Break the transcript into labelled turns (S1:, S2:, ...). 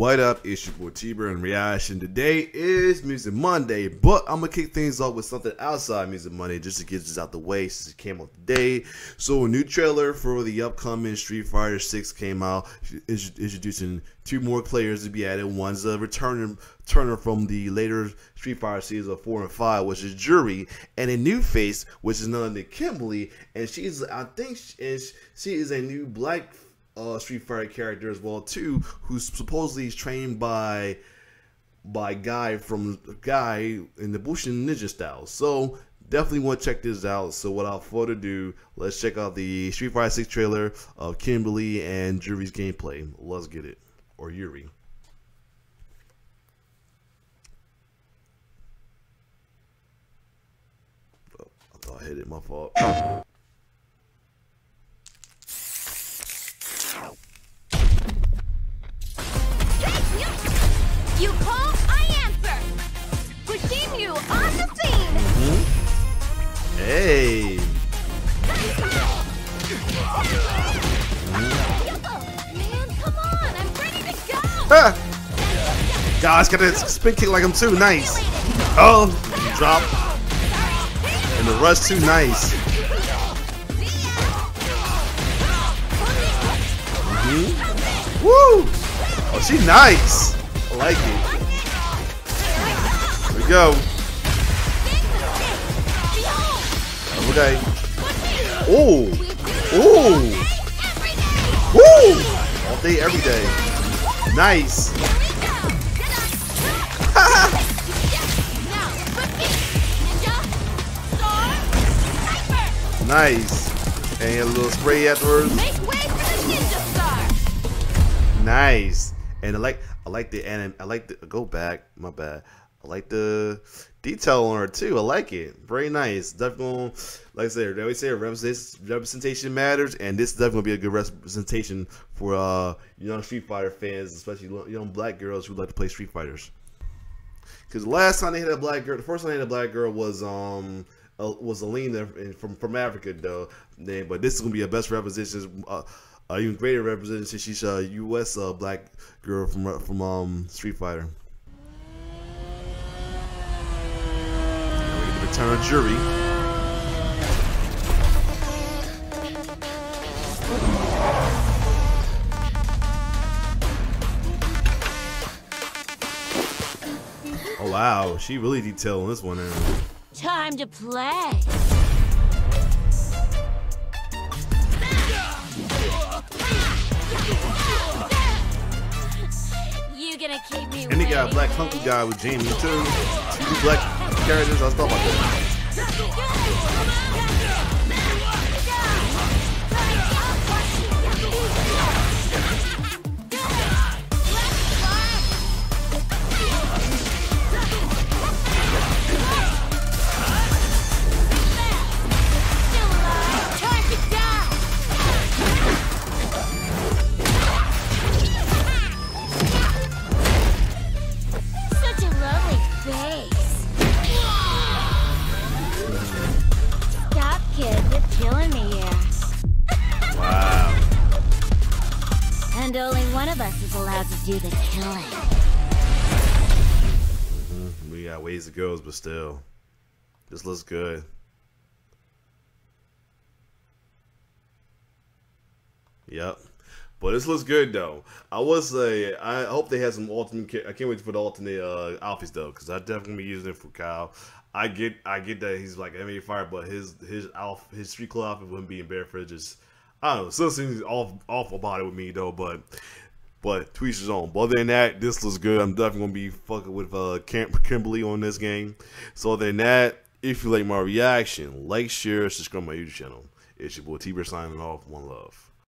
S1: What up? It's your boy T-Bear and reaction. Today is Music Monday, but I'm gonna kick things off with something outside Music Monday just to get this out the way since it came out today. So a new trailer for the upcoming Street Fighter 6 came out, introducing two more players to be added. One's a returner, turner from the later Street Fighter series of four and five, which is Juri, and a new face, which is none other than Kimberly, and she's I think she is, she is a new black uh, Street Fighter character as well too, who's supposedly is trained by by Guy from Guy in the Bushin Ninja style. So definitely want to check this out. So without further ado, let's check out the Street Fighter 6 trailer of Kimberly and Juri's gameplay. Let's get it. Or Yuri. Oh, I hit it, my fault. Hey. Ah. Gosh, got a spin kick like I'm too nice. Oh, drop. And the rush too nice. Mm -hmm. Woo! Oh, she nice. I like it. Here we go. Okay. Ooh! Oh. Woo! All day, every day. Nice. nice. And a little spray afterwards. Nice. And I like I like the anim I like the go back, my bad. I like the detail on her too. I like it. Very nice. Definitely, like I said, they always say representation matters, and this is definitely gonna be a good representation for uh, young Street Fighter fans, especially young black girls who like to play Street Fighters. Because last time they had a black girl, the first time they had a black girl was um uh, was Elena from from Africa though. But this is gonna be a best representation. Uh, even greater representation. She's a U.S. Uh, black girl from from um, Street Fighter. Of Oh wow, she really detailed this one.
S2: Time to play. gonna keep me
S1: And they got a black hunky guy with Jamie too. Black characters. I was talking about
S2: one of us is allowed to do the killing.
S1: Mm -hmm. We got ways to go, but still. This looks good. Yep. But this looks good though. I was say I hope they have some alternate. I can't wait for the alternate uh, outfits though, because I definitely be using it for Kyle. I get I get that he's like MMA fire, but his his outfit, his street club outfit wouldn't be in barefoot. Just I don't know. Still seems off off about it with me though, but but tweets is on. But other than that, this looks good. I'm definitely gonna be fucking with uh Camp Kimberly on this game. So other than that, if you like my reaction, like, share, subscribe my YouTube channel. It's your boy T signing off. One love.